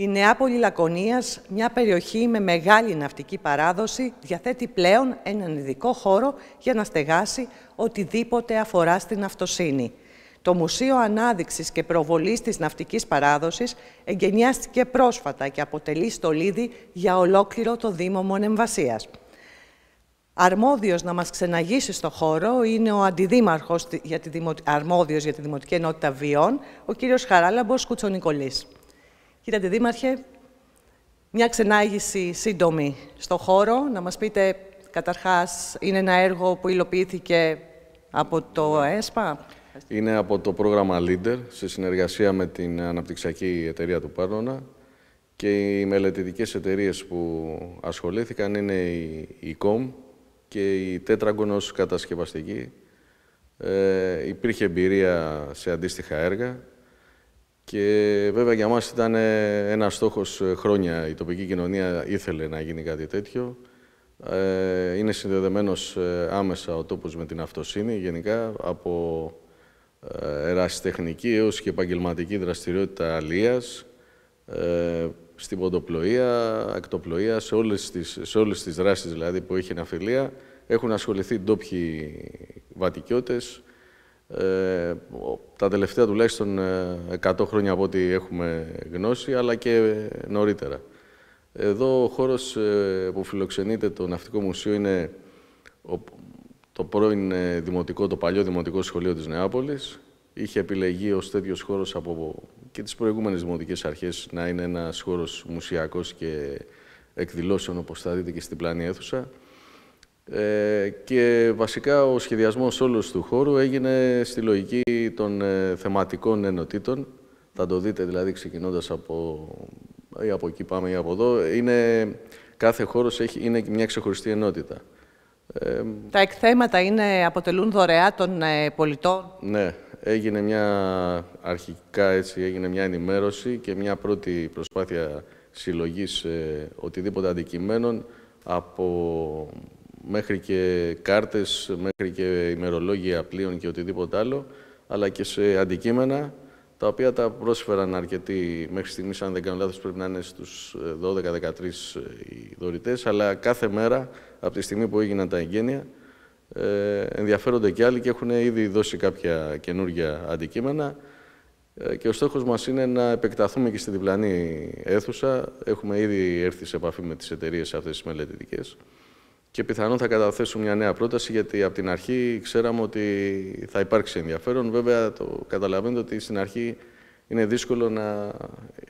Η Νεάπολη Λακωνίας, μια περιοχή με μεγάλη ναυτική παράδοση, διαθέτει πλέον έναν ειδικό χώρο για να στεγάσει οτιδήποτε αφορά στην αυτοσύνη. Το Μουσείο Ανάδειξης και Προβολής της Ναυτικής Παράδοσης εγκαινιάστηκε πρόσφατα και αποτελεί στολίδι για ολόκληρο το Δήμο Μονεμβασίας. Αρμόδιος να μας ξεναγήσει στο χώρο είναι ο Αντιδήμαρχος για τη Αρμόδιος για τη Δημοτική Ενότητα Βιών, ο κύριος Χαράλαμπος Κουτσονικολής. Κύριε Αντιδήμαρχε, μια ξενάγηση σύντομη στο χώρο. Να μας πείτε, καταρχάς, είναι ένα έργο που υλοποιήθηκε από το ΕΣΠΑ; Είναι από το πρόγραμμα Leader, σε συνεργασία με την αναπτυξιακή εταιρεία του Πάρνονα και οι μελετητικές εταιρείες που ασχολήθηκαν είναι η COM και η Τέτραγκονος κατασκευαστική. Ε, υπήρχε εμπειρία σε αντίστοιχα έργα και βέβαια για μας ήταν ε, ένας στόχος ε, χρόνια. Η τοπική κοινωνία ήθελε να γίνει κάτι τέτοιο. Ε, είναι συνδεδεμένος άμεσα ο τόπος με την αυτοσύνη, γενικά από ερασιτεχνική έως και επαγγελματική δραστηριότητα αλίας, στην ποντοπλοεία, ακτοπλοεία, σε όλες τις, σε όλες τις δράσεις δηλαδή που έχει ναυτιλία, έχουν ασχοληθεί ντόπιοι βατικιώτες, ε, τα τελευταία τουλάχιστον 100 ε, χρόνια από ό,τι έχουμε γνώση, αλλά και νωρίτερα. Εδώ ο χώρος ε, που φιλοξενείται το Ναυτικό Μουσείο είναι το πρώην δημοτικό, το παλιό Δημοτικό Σχολείο της Νεάπολης. Είχε επιλεγεί ως τέτοιος χώρος από και τις προηγούμενες δημοτικές αρχές να είναι ένας χώρος μουσιακός και εκδηλώσεων, όπως θα δείτε και στην πλάνη αίθουσα. Ε, και βασικά ο σχεδιασμός όλος του χώρου έγινε στη λογική των ε, θεματικών ενωτήτων. Θα το δείτε δηλαδή ξεκινώντας από, ή από εκεί πάμε ή από εδώ. Είναι, κάθε χώρος έχει, είναι μια ξεχωριστή ενότητα. Ε, Τα εκθέματα είναι, αποτελούν δωρεά των ε, πολιτών; Ναι, έγινε μια αρχικά έτσι, έγινε μια ενημέρωση και μια πρώτη προσπάθεια συλλογής ε, οτιδήποτε αντικειμένων από μέχρι και κάρτες, μέχρι και ημερολόγια πλοίων και οτιδήποτε άλλο, αλλά και σε αντικείμενα, τα οποία τα πρόσφεραν αρκετοί. Μέχρι στιγμής, αν δεν κάνω λάθος, πρέπει να είναι στους 12-13 οι δωρητές, αλλά κάθε μέρα, από τη στιγμή που έγιναν τα εγγένεια, ε, ενδιαφέρονται και άλλοι και έχουν ήδη δώσει κάποια καινούργια αντικείμενα. Ε, και ο στόχος μας είναι να επεκταθούμε και στη διπλανή αίθουσα. Έχουμε ήδη έρθει σε επαφή με τις εταιρείες αυτές τις μελετητικές και πιθανόν θα καταθέσουμε μια νέα πρόταση, γιατί από την αρχή ξέραμε ότι θα υπάρξει ενδιαφέρον. Βέβαια, το καταλαβαίνετε ότι στην αρχή είναι δύσκολο να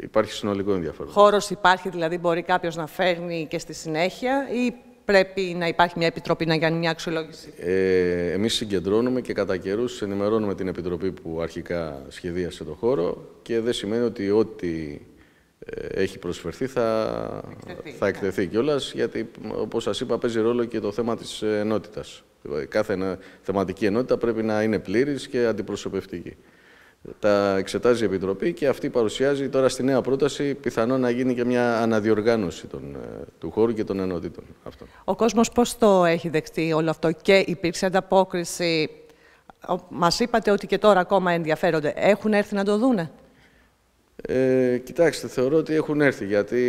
υπάρχει συνολικό ενδιαφέρον. Χώρος υπάρχει, δηλαδή μπορεί κάποιος να φέρνει και στη συνέχεια ή πρέπει να υπάρχει μια επιτροπή να κάνει μια αξιολόγηση; Ε, εμείς συγκεντρώνουμε και κατά καιρούς ενημερώνουμε την επιτροπή που αρχικά σχεδίασε το χώρο και δεν σημαίνει ότι ό,τι ε, έχει προσφερθεί θα εκτεθεί, θα εκτεθεί κιόλας, γιατί όπως σας είπα παίζει ρόλο και το θέμα της ενότητας. Κάθε θεματική ενότητα πρέπει να είναι πλήρης και αντιπροσωπευτική. Τα εξετάζει η Επιτροπή και αυτή παρουσιάζει τώρα στη νέα πρόταση πιθανό να γίνει και μια αναδιοργάνωση των, ε, του χώρου και των ενότητων. Αυτό. Ο κόσμος πώς το έχει δεχτεί όλο αυτό και υπήρξε ανταπόκριση; Μας είπατε ότι και τώρα ακόμα ενδιαφέρονται. Έχουν έρθει να το δούνε; Ε, κοιτάξτε, θεωρώ ότι έχουν έρθει, γιατί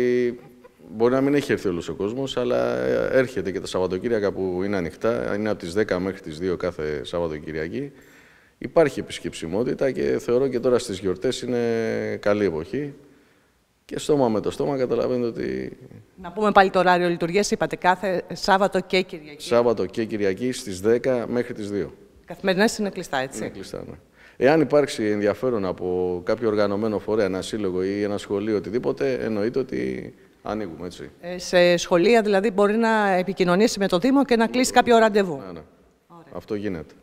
μπορεί να μην έχει έρθει όλος ο κόσμος, αλλά έρχεται και τα Σαββατοκύριακα που είναι ανοιχτά, είναι από τις 10 μέχρι τις 2 κάθε Σαββατοκυριακή. Υπάρχει επισκεψιμότητα και θεωρώ και τώρα στις γιορτές είναι καλή εποχή. Και στόμα με το στόμα καταλαβαίνετε ότι... Να πούμε πάλι το ωράριο λειτουργίας, είπατε κάθε Σάββατο και Κυριακή. Σάββατο και Κυριακή στις 10 μέχρι τις 2. Καθημερινές είναι κλειστά, έτσι. Είναι κλειστά, ναι. Εάν υπάρξει ενδιαφέρον από κάποιο οργανωμένο φορέα, ένα σύλλογο ή ένα σχολείο, οτιδήποτε, εννοείται ότι ανοίγουμε έτσι. Ε, σε σχολεία δηλαδή μπορεί να επικοινωνήσει με το Δήμο και να κλείσει κάποιο ραντεβού. Ναι, ναι. Αυτό γίνεται.